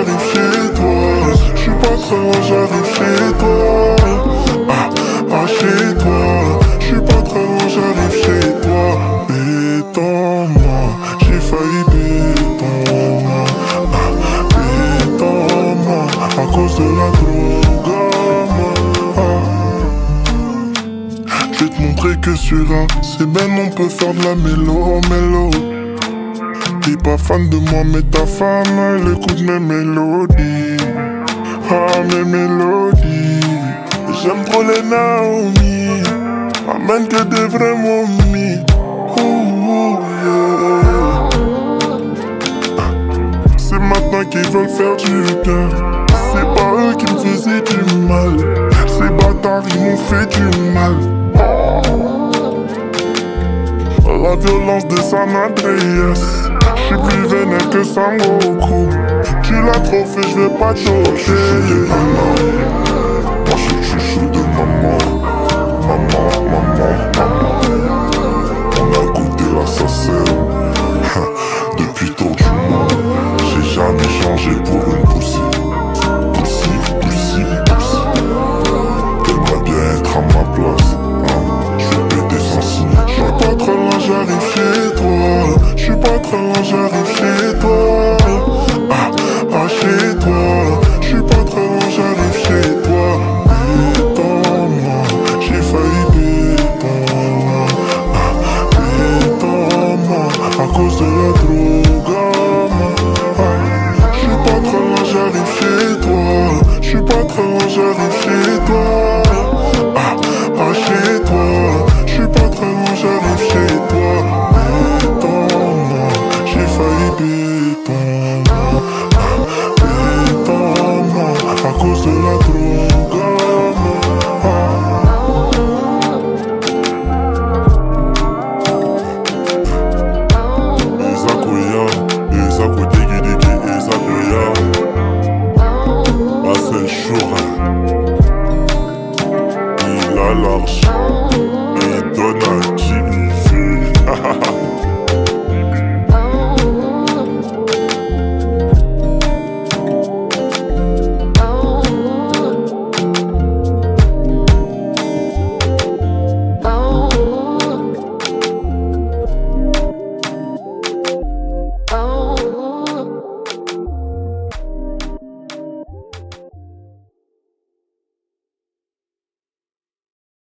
j'arrive chez toi. Je suis pas très loin, j'arrive chez toi. Ah, ah, chez toi. Je suis pas très loin, j'arrive chez toi. Béton-moi, j'ai failli béton-moi. Ah, béton-moi, à cause de la drogue. ah. Je vais te montrer que celui-là, c'est ben on peut faire de la mélo, mélo. T'es pas fan de moi, mais ta femme, elle écoute mes mélodies. Ah, mes mélodies. J'aime trop les Naomi. Amène que des vrais momies. Ouh, yeah. C'est maintenant qu'ils veulent faire du bien. C'est pas eux qui me faisaient du mal. Ces bâtards, ils m'ont fait du mal. La violence de San Andreas. J'suis plus vénère que Sangoku. Tu l'as trop fait, j'vais pas choquer. Moi, je suis chouchou de maman. Maman, maman, maman. On a goûté l'assassin. Depuis tour du monde, j'ai jamais changé pour une poussie. Poussie, poussie, poussie. T'aimerais bien être à ma place. Hein? Je vais péter sans. Je suis pas très loin, j'arrive. Loin, j'arrive chez toi. Ah, ah, chez toi. Je suis pas très loin, j'arrive chez toi. Béton-moi, j'ai failli béton-moi. Ah, béton-moi, à cause de la drogue. ah. Je suis pas très loin, j'arrive chez toi. Je suis pas très loin, j'arrive chez toi. problems.